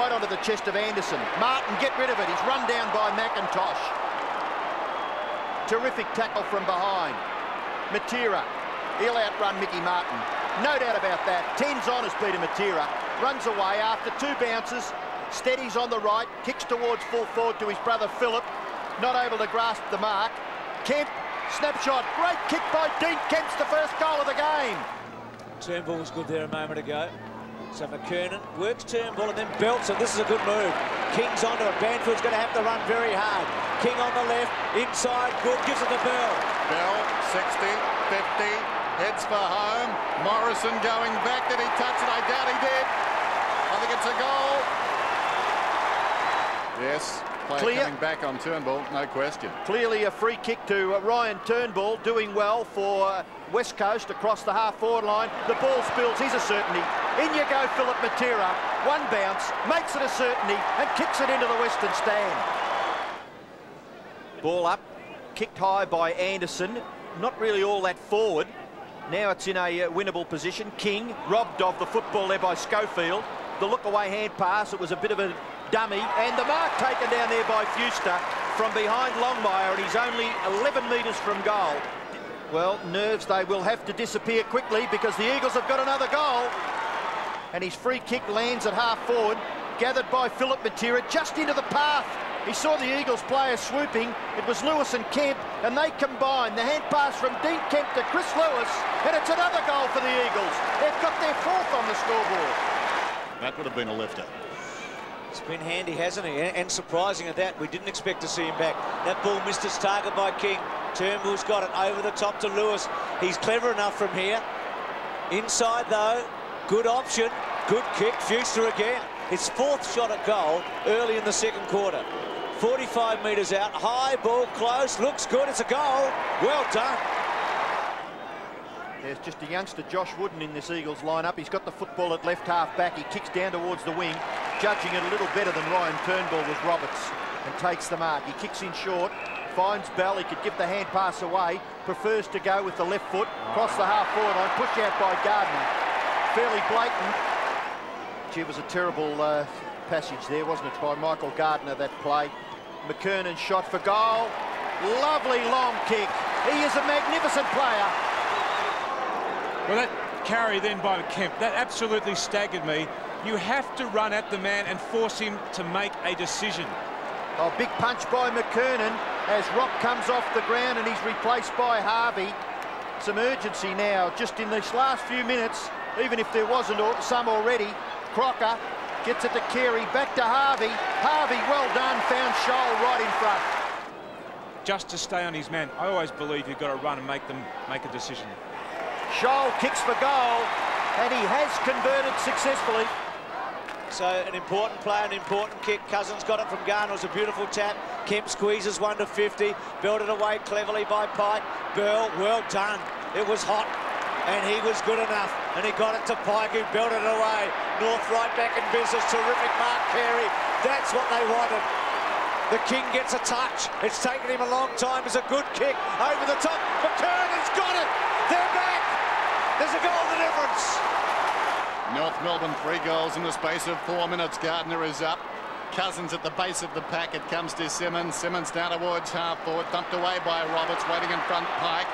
right onto the chest of Anderson. Martyn, get rid of it. He's run down by McIntosh. Terrific tackle from behind. Matera, he'll outrun Mickey Martyn. No doubt about that. Tens on as Peter Matera. Runs away after two bounces. Steadies on the right. Kicks towards full forward to his brother Phillip. Not able to grasp the mark. Kemp, snapshot. Great kick by Dean Kemp's the first goal of the game. Turnbull was good there a moment ago. So McKernan works Turnbull and then belts and this is a good move. King's onto it. Banfield's going to have to run very hard. King on the left, inside, good, gives it to Bell. Bell, 60, 50, heads for home. Morrison going back. Did he touch it? I doubt he did. I think it's a goal. Yes, play Clear. coming back on Turnbull, no question. Clearly a free kick to uh, Ryan Turnbull, doing well for uh, West Coast across the half-forward line. The ball spills, he's a certainty. In you go, Phillip Matera. One bounce, makes it a certainty, and kicks it into the western stand. Ball up, kicked high by Anderson. Not really all that forward. Now it's in a uh, winnable position. King robbed of the football there by Schofield. The look-away hand pass, it was a bit of a dummy. And the mark taken down there by Fuster from behind Longmire, and he's only 11 metres from goal. Well, nerves, they will have to disappear quickly because the Eagles have got another goal. And his free kick lands at half forward, gathered by Phillip Matera just into the path. He saw the Eagles player swooping. It was Lewis and Kemp, and they combine. The hand pass from Dean Kemp to Chris Lewis, and it's another goal for the Eagles. They've got their fourth on the scoreboard. That would have been a lifter. It's been handy, hasn't he? And, and surprising at that, we didn't expect to see him back. That ball missed its target by King. Turnbull's got it over the top to Lewis. He's clever enough from here. Inside though, good option, good kick, Fuster again. His fourth shot at goal early in the second quarter. 45 metres out, high ball close, looks good, it's a goal. Well done. There's just a youngster, Josh Wooden, in this Eagles lineup. He's got the football at left half back. He kicks down towards the wing, judging it a little better than Ryan Turnbull with Roberts, and takes the mark. He kicks in short, finds Bell. He could give the hand pass away. Prefers to go with the left foot, cross the half forward line, push out by Gardiner. Fairly blatant. Gee, it was a terrible uh, passage there, wasn't it, by Michael Gardiner, that play. McKernan shot for goal. Lovely long kick. He is a magnificent player. Well, that carry then by Kemp, that absolutely staggered me. You have to run at the man and force him to make a decision. A big punch by McKernan as Rock comes off the ground and he's replaced by Harvey. Some urgency now, just in these last few minutes, even if there wasn't some already. Crocker gets it to Carey, back to Harvey. Harvey, well done, found Sholl right in front. Just to stay on his man. I always believe you've got to run and make them make a decision. Sholl kicks for goal, and he has converted successfully. So an important play, an important kick. Cousins got it from Garner. It was a beautiful tap. Kemp squeezes one to 50. Built it away cleverly by Pike. Burl, well done. It was hot. And he was good enough. And he got it to Pike, who built it away. North right back in business. Terrific Mark Carey. That's what they wanted. The King gets a touch. It's taken him a long time. It's a good kick over the top. McKernan's got it. They're back. There's a goal the difference. North Melbourne, three goals in the space of four minutes. Gardiner is up. Cousins at the base of the pack. It comes to Simmons. Simmons down towards half forward. Thumped away by Roberts. Waiting in front. Pike.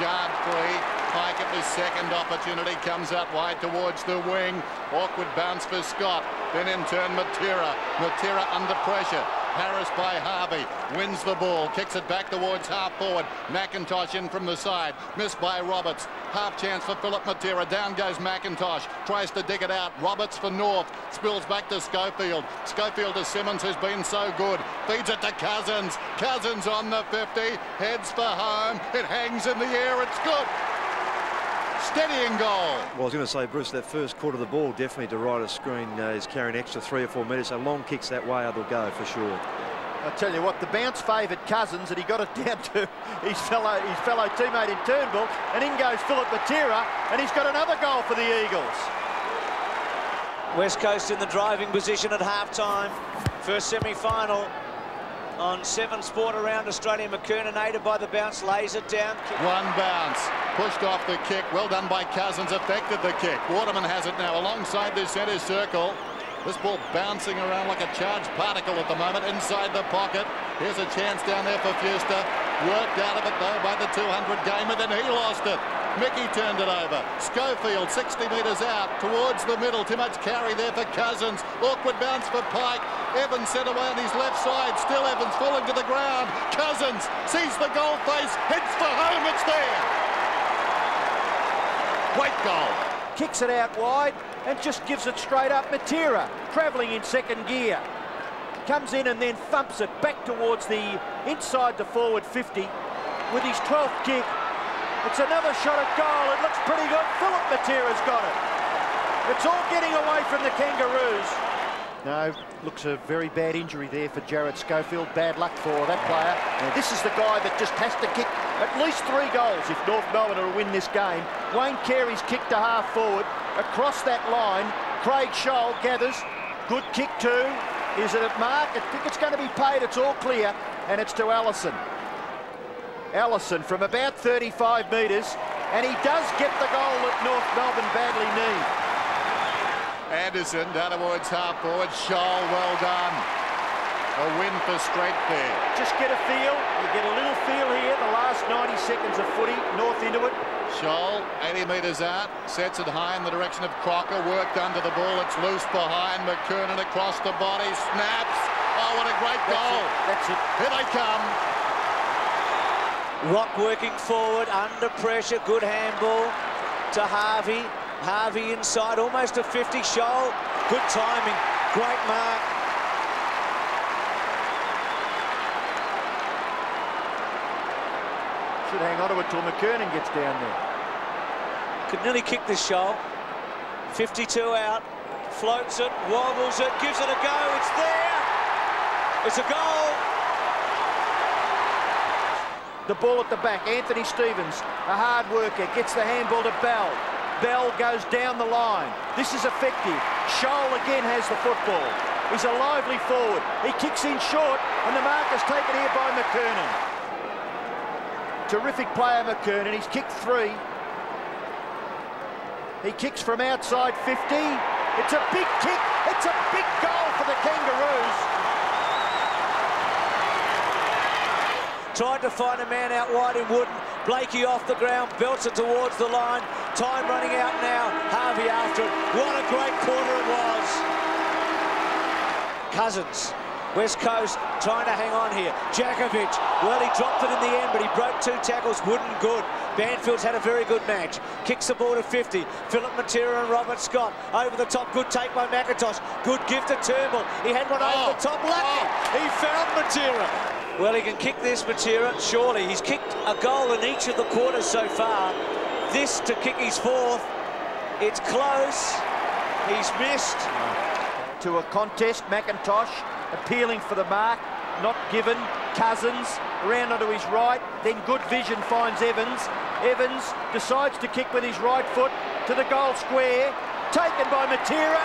Jarred free. Pike at the second opportunity comes out wide towards the wing. Awkward bounce for Scott. Then in turn Matera. Matera under pressure. Harris by Harvey. Wins the ball. Kicks it back towards half forward. McIntosh in from the side. Missed by Roberts. Half chance for Philip Matera. Down goes McIntosh. Tries to dig it out. Roberts for North. Spills back to Schofield. Schofield to Simmons who's been so good. Feeds it to Cousins. Cousins on the 50. Heads for home. It hangs in the air. It's good. Steadying goal. Well, I was going to say, Bruce, that first quarter of the ball definitely to right of screen uh, is carrying extra three or four metres. So long kicks that way, they'll go for sure. I tell you what, the bounce favoured Cousins, and he got it down to his fellow his fellow teammate in Turnbull, and in goes Phillip Matera, and he's got another goal for the Eagles. West Coast in the driving position at halftime. First semi-final on Seven Sport around Australia. McKernan aided by the bounce, lays it down. One bounce, pushed off the kick. Well done by Cousins, affected the kick. Waterman has it now alongside the centre circle. This ball bouncing around like a charged particle at the moment inside the pocket. Here's a chance down there for Fuster. Worked out of it though by the 200 gamer, then he lost it. Mickey turned it over. Schofield 60 metres out towards the middle. Too much carry there for Cousins. Awkward bounce for Pike. Evans sent away on his left side. Still Evans falling to the ground. Cousins sees the goal face. heads for home. It's there. Great goal. Kicks it out wide and just gives it straight up. Matera travelling in second gear. Comes in and then thumps it back towards the inside the forward 50 with his 12th kick it's another shot at goal. It looks pretty good. Phillip Matera's got it. It's all getting away from the Kangaroos. No, looks a very bad injury there for Jarrad Schofield. Bad luck for that player. Now, this is the guy that just has to kick at least three goals if North Melbourne are to win this game. Wayne Carey's kicked to half forward. Across that line, Craig Sholl gathers. Good kick too. Is it at mark? I think it's going to be paid. It's all clear. And it's to Allison. Allison from about 35 metres, and he does get the goal that North Melbourne badly need. Anderson down towards half forward. Sholl, well done. A win for straight there. Just get a feel. You get a little feel here. The last 90 seconds of footy. North into it. Sholl, 80 metres out, sets it high in the direction of Crocker. Worked under the ball. It's loose behind. McKernan across the body. Snaps. Oh, what a great That's goal. It. That's it. Here they come. Rock working forward, under pressure, good handball to Harvey. Harvey inside, almost a 50 Sholl. Good timing, great mark. Should hang on to it till McKernan gets down there. Could nearly kick this Sholl. 52 out, floats it, wobbles it, gives it a go, it's there! It's a goal! The ball at the back, Anthony Stevens, a hard worker, gets the handball to Bell. Bell goes down the line. This is effective. Sholl again has the football. He's a lively forward. He kicks in short, and the mark is taken here by McKernan. Terrific player, McKernan. He's kicked three. He kicks from outside 50. It's a big kick. It's a big goal for the Kangaroos. Tried to find a man out wide in Wooden. Blakey off the ground, belts it towards the line. Time running out now. Harvey after it. What a great quarter it was. Cousins, West Coast trying to hang on here. Jakovich, well, he dropped it in the end, but he broke two tackles. Wooden good. Banfield's had a very good match. Kicks the ball to 50. Phillip Matera and Robert Scott over the top. Good take by McIntosh. Good gift to Turnbull. He had one oh. over the oh, top. Lucky. Oh. He found Matera. Well, he can kick this, Matera, surely. He's kicked a goal in each of the quarters so far. This to kick his fourth. It's close. He's missed. To a contest, McIntosh appealing for the mark, not given. Cousins around onto his right, then good vision finds Evans. Evans decides to kick with his right foot to the goal square, taken by Matera,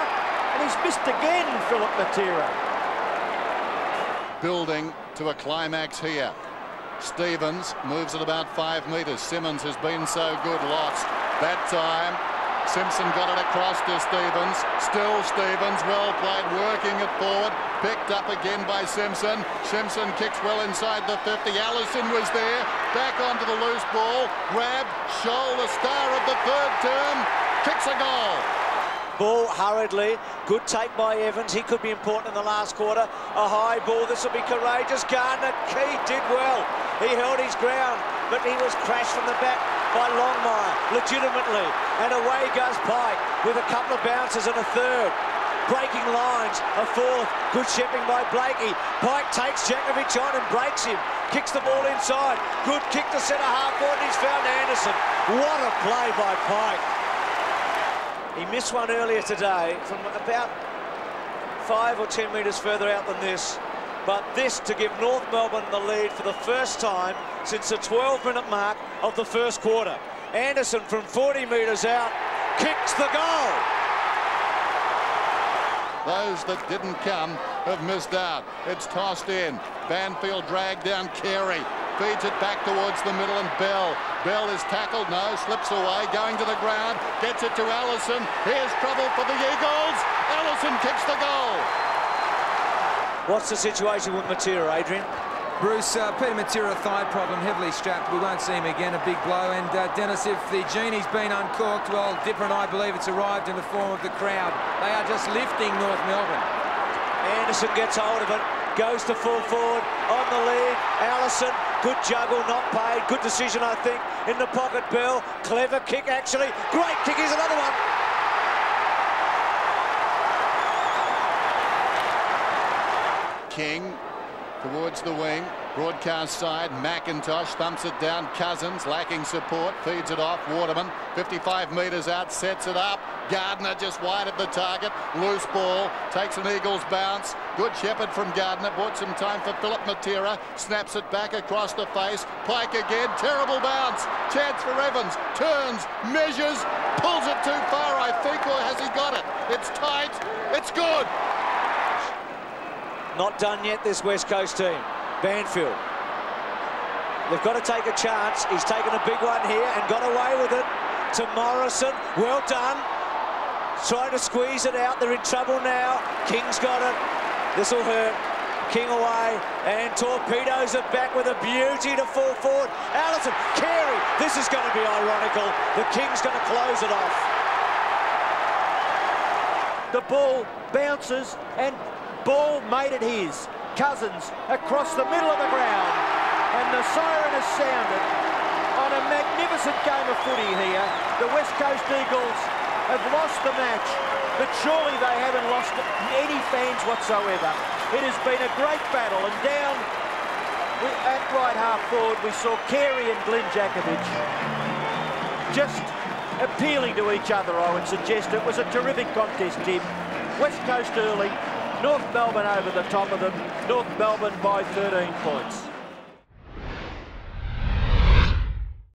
and he's missed again, Phillip Matera building to a climax here. Stevens moves at about five metres. Simmons has been so good, lost. That time, Simpson got it across to Stevens. Still Stevens, well played, working it forward. Picked up again by Simpson. Simpson kicks well inside the 50. Allison was there. Back onto the loose ball. Grab. Sholl, the star of the third term. Kicks a goal. Ball hurriedly. Good take by Evans. He could be important in the last quarter. A high ball. This will be courageous. Gardner Key did well. He held his ground, but he was crashed from the back by Longmire, legitimately. And away goes Pike with a couple of bounces and a third. Breaking lines, a fourth. Good shipping by Blakey. Pike takes Jakovich on and breaks him. Kicks the ball inside. Good kick to centre half forward. He's found Anderson. What a play by Pike. He missed one earlier today from about five or 10 metres further out than this. But this to give North Melbourne the lead for the first time since the 12-minute mark of the first quarter. Anderson from 40 metres out kicks the goal. Those that didn't come have missed out. It's tossed in. Banfield dragged down Carey. feeds it back towards the middle and Bell. Bell is tackled, no, slips away, going to the ground, gets it to Allison. Here's trouble for the Eagles. Allison kicks the goal. What's the situation with Matera, Adrian? Bruce, uh, Peter Matera, thigh problem, heavily strapped. We won't see him again, a big blow. And uh, Dennis, if the genie's been uncorked, well, Dipper and I believe it's arrived in the form of the crowd. They are just lifting North Melbourne. Anderson gets hold of it, goes to full forward on the lead. Allison, good juggle, not paid. Good decision, I think. In the pocket, Bell. Clever kick, actually. Great kick. Here's another one. King towards the wing. Broadcast side, McIntosh thumps it down. Cousins lacking support, feeds it off. Waterman 55 metres out, sets it up. Gardiner just wide of the target. Loose ball, takes an Eagles bounce. Good shepherd from Gardiner, bought some time for Phillip Matera. Snaps it back across the face. Pike again, terrible bounce. Chance for Evans, turns, measures, pulls it too far, I think, or has he got it? It's tight, it's good. Not done yet, this West Coast team. Banfield. They've got to take a chance. He's taken a big one here and got away with it to Morrison. Well done. Trying to squeeze it out. They're in trouble now. King's got it. This will hurt. King away and torpedoes it back with a beauty to fall forward. Allison, Carey, this is going to be ironical. The King's going to close it off. The ball bounces and ball made it his. Cousins across the middle of the ground. And the siren has sounded on a magnificent game of footy here. The West Coast Eagles have lost the match, but surely they haven't lost any fans whatsoever. It has been a great battle, and down at right half forward we saw Carey and Glenn Jakovich just appealing to each other, I would suggest. It was a terrific contest, Tim. West Coast early, North Melbourne over the top of them. North Melbourne by 13 points.